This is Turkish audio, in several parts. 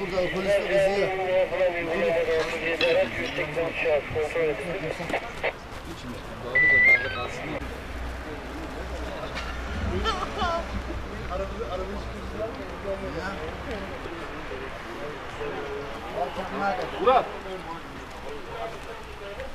Burada polisler izliyor. Murat.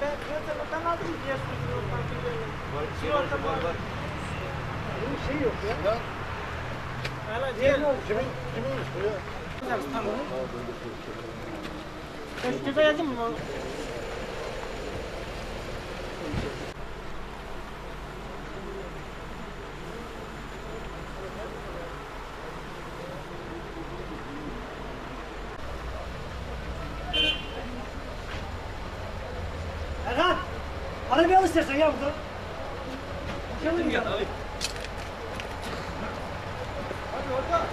ben ben aldım diye Şey orada var. Bunun şey yok ya. Hala diğer Kimin, kiminmiş bu ya? tamam. Köşkede yazayım mı? Arabayı al istersen ya burada. Bakalım ya. Hadi orada.